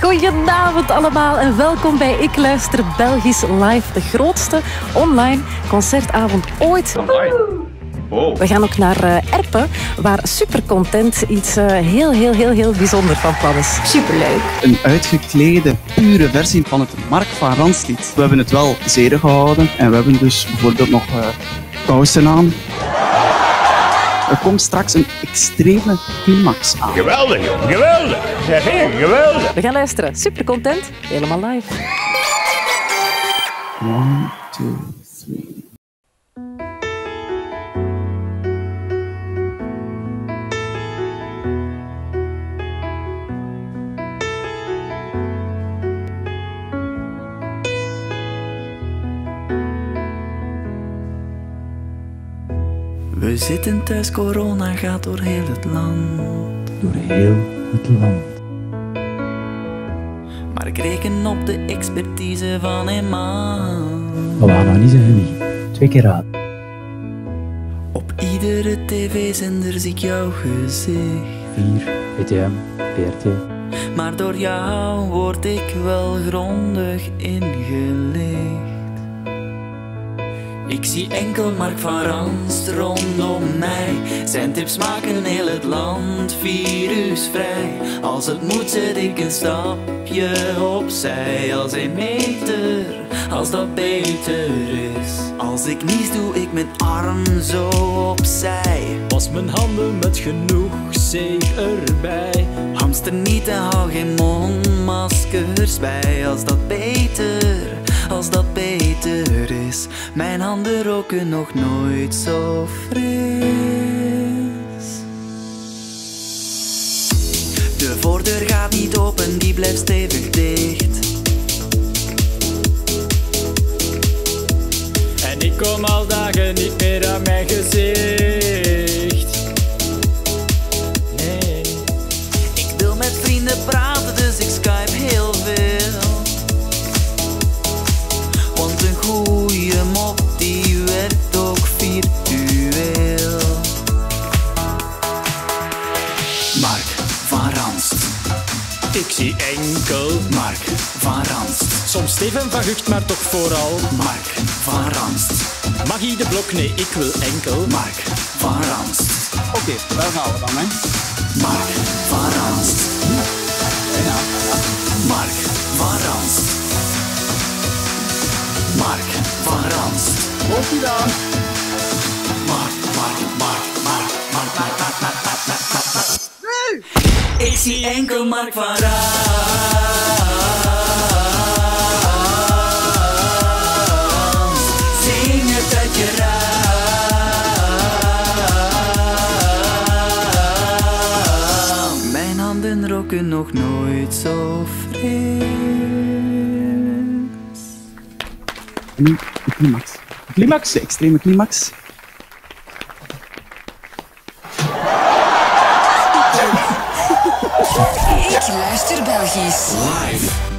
Goedenavond allemaal en welkom bij Ik Luister Belgisch Live, de grootste online concertavond ooit. Oh. We gaan ook naar uh, Erpen, waar Supercontent iets uh, heel, heel, heel, heel bijzonder van plan is. Superleuk. Een uitgeklede, pure versie van het Mark van Ranslied. We hebben het wel zeden gehouden en we hebben dus bijvoorbeeld nog uh, kousen aan. Er komt straks een extreme climax aan. Geweldig, geweldig. Zeg ik, geweldig. We gaan luisteren. Supercontent, helemaal live. One, two, three. We zitten thuis, corona gaat door heel het land. Door heel het land. Maar ik reken op de expertise van een man. Maar we gaan nou niet zeggen wie. Twee keer raad. Op iedere tv-zender zie ik jouw gezicht. 4, VTM, VRT. Maar door jou word ik wel grondig ingelicht. Ik zie enkel Mark van Ranst rondom mij. Zijn tips maken heel het land virusvrij. Als het moet zet ik een stapje opzij. Als een meter, als dat beter is. Als ik niets doe ik mijn arm zo opzij. Was mijn handen met genoeg zeep erbij. Hamster niet en hou geen mondmaskers bij. Als dat beter, als dat beter. Mijn handen roken nog nooit zo fris. De voordeur gaat niet open, die blijft stevig dicht. En ik kom al dagen niet meer aan mijn gezicht. Ik zie enkel Mark van Ranst, Soms Steven van Gucht, maar toch vooral Mark van Ranst, Magie de Blok, nee, ik wil enkel Mark van Ranst, Oké, daar gaan we dan, hè. Mark van Ranst. Ja. Mark van Ranst. Mark van Ranst. Ook gedaan. Ik zie enkel Mark van Ranst. Zing het uit je raam. Mijn handen roken nog nooit zo fris. Climax. Climax, extreme climax. Life. Live.